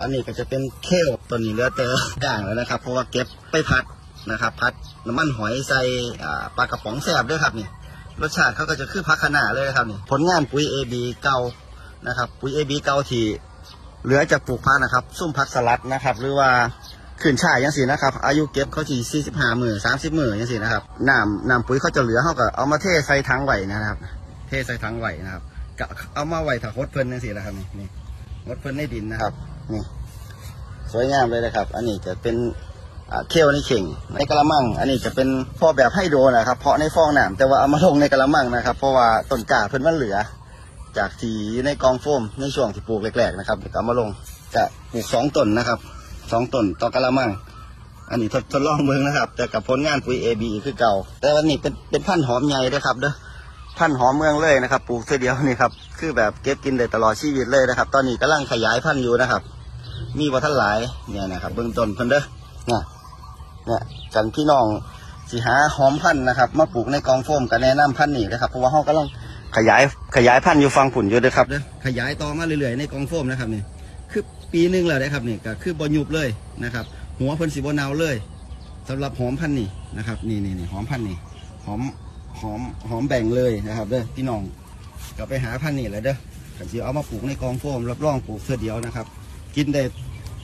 อันนี้ก็จะเป็นเคลตัวนี้เหลือแต่ด่างแล้วนะครับ เพราะว่าเก็บไปพัดนะครับ พัดน้ำมันหอยใส่ปลากระป๋องแซ่บด้วยครับนี่รสชาติเขาก็จะคือพักขนาเลยนะครับนี่ผลงานปุ๋ย AB เก่านะครับ ปุ๋ย AB เก่าที่เหลือจากปลูกพักนะครับซุ่มพักสลัดนะครับ หรือว่าขืนช่ายยังสินะครับ อายุเก็บเขาที่45หมื่น30หมื่นยังสินะครับน้ำน้ำปุ๋ยเขาจะเหลือเขาก็เอามาเทใส่ถังไหวนะครับ เทใส่ถังไหวนะครับก็เอามาไหวถ้าฮดเพิ่นยังสินะครับนี่นี่ฮดเพิ่นในดินนะครับ นี่ สวยงามเลยนะครับ อันนี้จะเป็นเคี่ยวในเข่ง ในกระมัง อันนี้จะเป็นพ่อแบบให้โดนนะครับ เพาะในฟองน้ำแต่ว่าเอามาลงในกระมังนะครับ เพราะว่าต้นกาเพิ่นมันเหลือ จากที่ในกองโฟมในช่วงที่ปลูกแรกๆนะครับเดี๋ยวก็เอามาลงจะปลูกสองต้นนะครับสองต้นต่อกระมังอันนี้ทดลองเบิ่งนะครับ แต่กับผลงานปุ๋ย AB คือเก่า แต่วันนี้เป็นเป็นพันธุ์หอมใหญ่ด้วยครับเด้อพันธุ์หอมเมืองเลยนะครับ ปลูกเท่อเดียวนี่ครับ คือแบบเก็บกินได้ตลอดชีวิตเลยนะครับ ตอนนี้กำลังขยายพันธุ์อยู่นะครับ มีวัฒนหลายเนี่ยนะครับเบื้องต้นเพิ่นเด้อเนี่ยเนี่ยกันพี่น้องสิหาหอมพันธุ์นะครับ มาปลูกในกองโฟมกันแนะนำพันธุ์นี้นะครับเพราะว่าเขากำลังขยายขยายพันธุ์อยู่ฟังผุนอยู่เด้อครับเด้อขยายต่อมาเรื่อยๆในกองโฟมนะครับนี่คือปีหนึ่งแล้วนะครับนี่ก็คือบอยุบเลยนะครับ หัวเพิ่นสิบเนาเลยสำหรับหอมพันธุ์นี้นะครับนี่นี่นี่หอมพันธุ์นี้หอมหอมหอมแบ่งเลยนะครับเด้อพี่น้องก็ไปหาพันธุ์นี้แหละเด้อกันสิเอามาปลูกในกองโฟมรับรองปลูกเพื่อเดียวนะครับ กินได้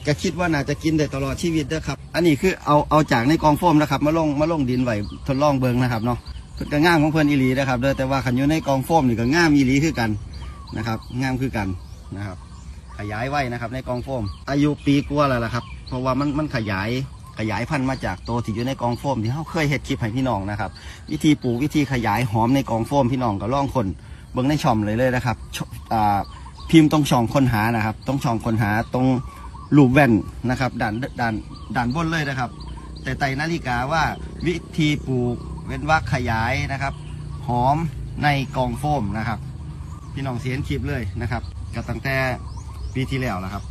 ก็คิดว่าน่าจะกินได้ตลอดชีวิตนะครับ อันนี้คือเอาเอาจากในกองโฟมนะครับ มาลงมาลงดินไหวทดลองเบิงนะครับเนาะเพิ่นก็ง่ามของเพิ่นอีหลีนะครับเด้อแต่ว่าขันอยู่ในกองโฟมนี่ก็ง่ามอีหลีคือกันนะครับง่ามคือกันนะครับ ขยายไว้นะครับ ในกองโฟม อายุปีกว่าแล้วล่ะครับ เพราะว่ามันมันขยายขยายพันธุ์มาจากตัวที่อยู่ในกองโฟมที่เขาเคยเห็ดคลิปให้พี่น้องนะครับ วิธีปลูกวิธีขยายหอมในกองโฟมพี่น้องก็ล่องคนเบิ่งในช่อมเลยเลยนะครับอ่า พิมพ์ตรงช่องค้นหานะครับตรงช่องค้นหาตรงลูปแว่นนะครับด่านด่านด่านบนเลยนะครับ แต่ไตนาฬิกาว่าวิธีปลูกเว้นวักขยายนะครับ หอมในกองโฟมนะครับ พี่น้องเสียนคลิปเลยนะครับกับตั้งแต่ปีที่แล้วแล้วครับ